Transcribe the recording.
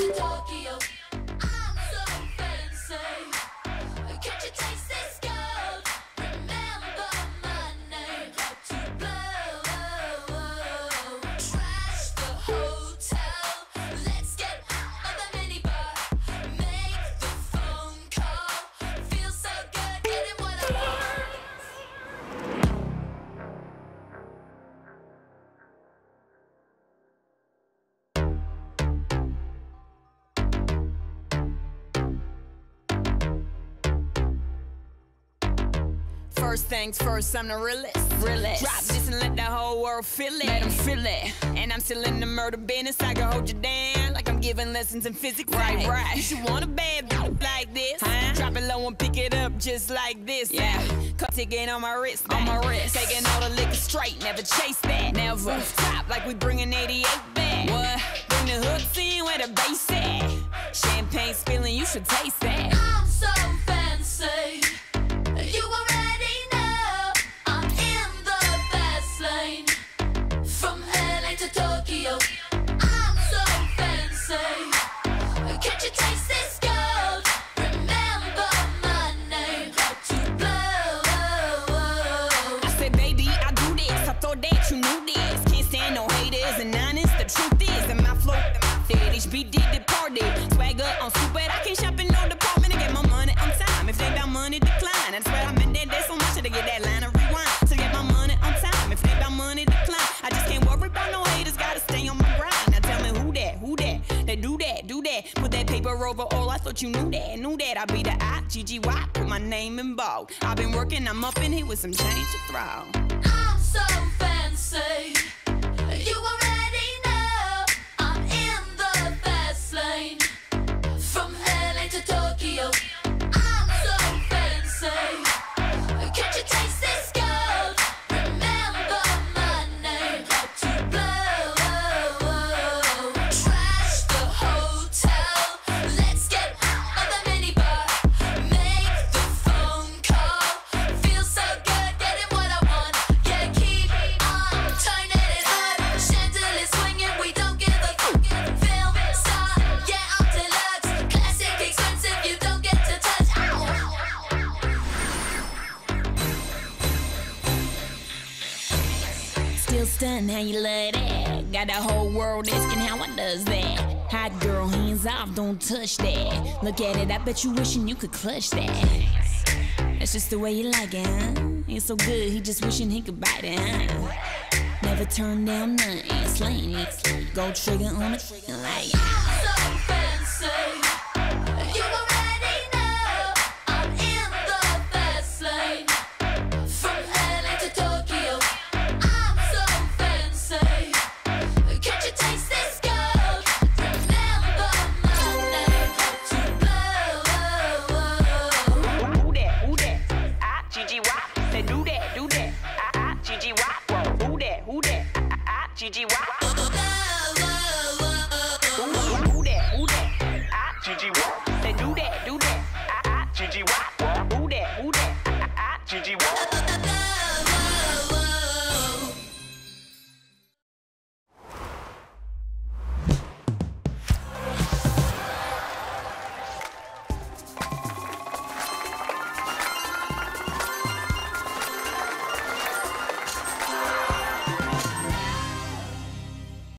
to Tokyo. First things first, I'm the realest. realest. Drop this and let the whole world feel it. Let 'em feel it. And I'm still in the murder business. I can hold you down like I'm giving lessons in physics. Right, right. You should want a bad like this. Huh? Drop it low and pick it up just like this. Yeah. Cut ticket on my wrist. On my wrist. Taking all the liquor straight. Never chase that. Never. Top like we bringing 88 back. What? Bring the hooks in where the bass at. Champagne spilling, you should taste that. That paper over all. I thought you knew that, knew that. I'd be the I, G-G-Y. Put my name in bold. I've been working, I'm up in here with some change to throw. I'm so fancy. Stunned how you love that. Got the whole world asking how I does that. Hot girl, hands off, don't touch that. Look at it, I bet you wishing you could clutch that. That's just the way you like it, huh? It's so good, he just wishing he could bite it, huh? Never turn down nothing, slaying it. Go trigger on it, like. So fancy. You GG Wop. Say do that, do that. Ah ah, GG Wop. Who that, who that? Ah ah, GG Wop. GG ah, Wop. Say do that, do that. Ah. ah who that, who that? Ah ah, GG Wop.